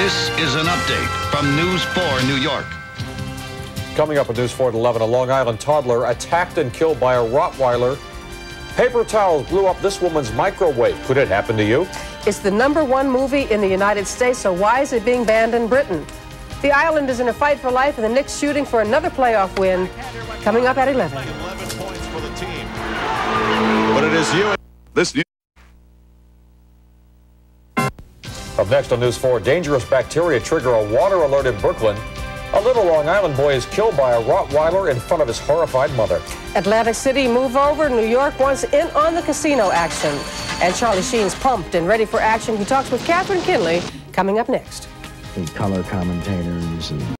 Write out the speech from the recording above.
This is an update from News 4 New York. Coming up on News 4 at 11, a Long Island toddler attacked and killed by a Rottweiler. Paper towels blew up this woman's microwave. Could it happen to you? It's the number one movie in the United States, so why is it being banned in Britain? The Island is in a fight for life, and the Knicks shooting for another playoff win. Coming up at 11. 11 points for the team. But it is you. This Up next on News 4, dangerous bacteria trigger a water alert in Brooklyn. A little Long Island boy is killed by a Rottweiler in front of his horrified mother. Atlantic City move over. New York wants in on the casino action. And Charlie Sheen's pumped and ready for action. He talks with Catherine Kinley coming up next. color commentators and